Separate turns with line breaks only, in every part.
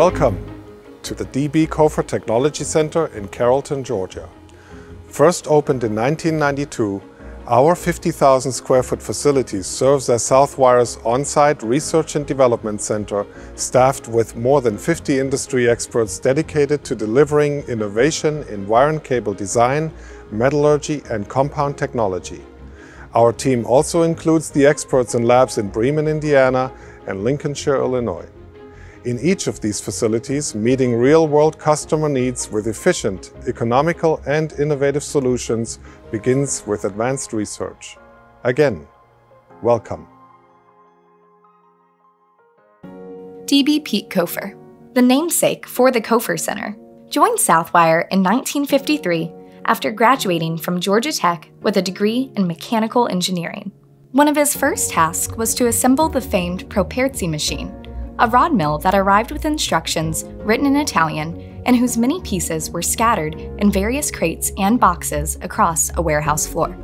Welcome to the DB Cofer Technology Center in Carrollton, Georgia. First opened in 1992, our 50,000 square foot facility serves as Southwire's on-site research and development center, staffed with more than 50 industry experts dedicated to delivering innovation in wire and cable design, metallurgy, and compound technology. Our team also includes the experts in labs in Bremen, Indiana, and Lincolnshire, Illinois. In each of these facilities, meeting real-world customer needs with efficient, economical, and innovative solutions begins with advanced research. Again, welcome.
DB Pete Cofer, the namesake for the Cofer Center, joined Southwire in 1953 after graduating from Georgia Tech with a degree in mechanical engineering. One of his first tasks was to assemble the famed Properzi machine, a rod mill that arrived with instructions written in Italian and whose many pieces were scattered in various crates and boxes across a warehouse floor.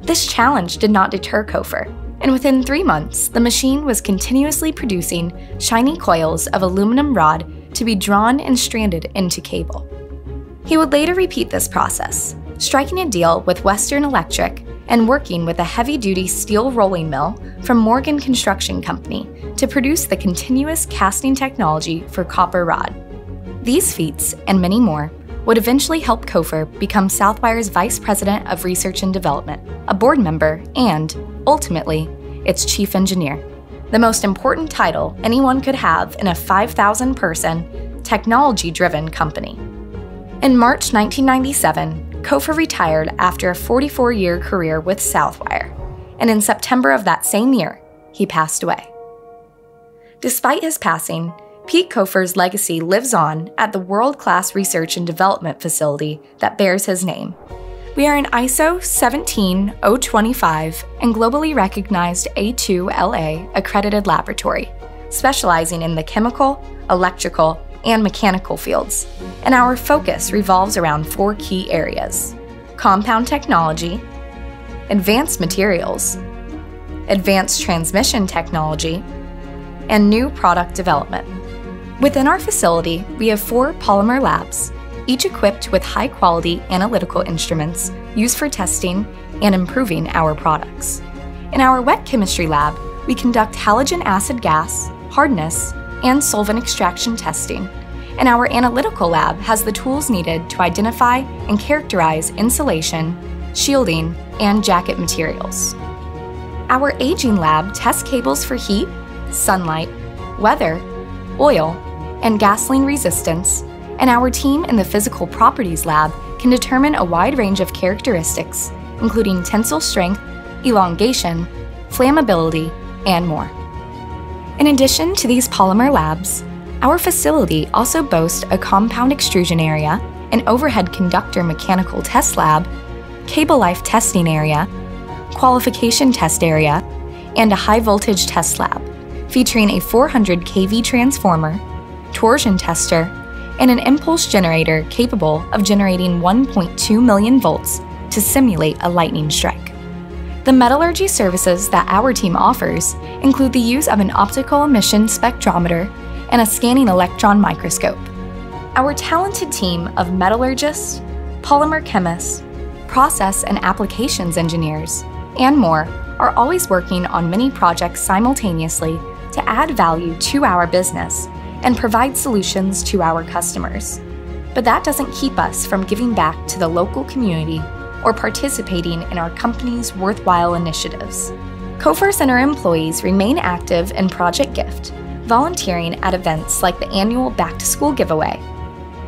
This challenge did not deter Cofer, and within three months, the machine was continuously producing shiny coils of aluminum rod to be drawn and stranded into cable. He would later repeat this process, striking a deal with Western Electric and working with a heavy duty steel rolling mill from Morgan Construction Company to produce the continuous casting technology for copper rod. These feats, and many more, would eventually help Cofer become Southwire's Vice President of Research and Development, a board member, and, ultimately, its Chief Engineer. The most important title anyone could have in a 5,000 person, technology driven company. In March 1997, Cofer retired after a 44 year career with Southwire, and in September of that same year, he passed away. Despite his passing, Pete Cofer's legacy lives on at the world class research and development facility that bears his name. We are an ISO 17025 and globally recognized A2LA accredited laboratory, specializing in the chemical, electrical, and mechanical fields, and our focus revolves around four key areas compound technology, advanced materials, advanced transmission technology, and new product development. Within our facility, we have four polymer labs, each equipped with high quality analytical instruments used for testing and improving our products. In our wet chemistry lab, we conduct halogen acid gas, hardness, and solvent extraction testing, and our analytical lab has the tools needed to identify and characterize insulation, shielding, and jacket materials. Our aging lab tests cables for heat, sunlight, weather, oil, and gasoline resistance, and our team in the physical properties lab can determine a wide range of characteristics, including tensile strength, elongation, flammability, and more. In addition to these polymer labs, our facility also boasts a compound extrusion area, an overhead conductor mechanical test lab, cable life testing area, qualification test area, and a high voltage test lab, featuring a 400 kV transformer, torsion tester, and an impulse generator capable of generating 1.2 million volts to simulate a lightning strike. The metallurgy services that our team offers include the use of an optical emission spectrometer and a scanning electron microscope. Our talented team of metallurgists, polymer chemists, process and applications engineers, and more are always working on many projects simultaneously to add value to our business and provide solutions to our customers. But that doesn't keep us from giving back to the local community or participating in our company's worthwhile initiatives. Cofer Center employees remain active in Project Gift, volunteering at events like the annual Back to School giveaway.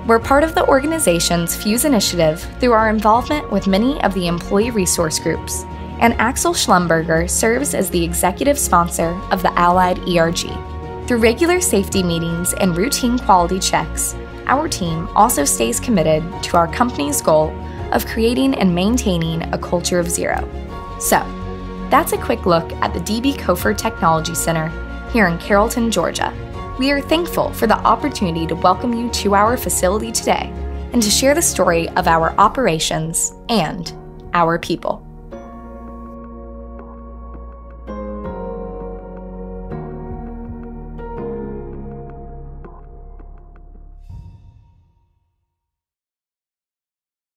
We're part of the organization's Fuse initiative through our involvement with many of the employee resource groups, and Axel Schlumberger serves as the executive sponsor of the Allied ERG. Through regular safety meetings and routine quality checks, our team also stays committed to our company's goal of creating and maintaining a culture of zero. So, that's a quick look at the DB Cofer Technology Center here in Carrollton, Georgia. We are thankful for the opportunity to welcome you to our facility today and to share the story of our operations and our people.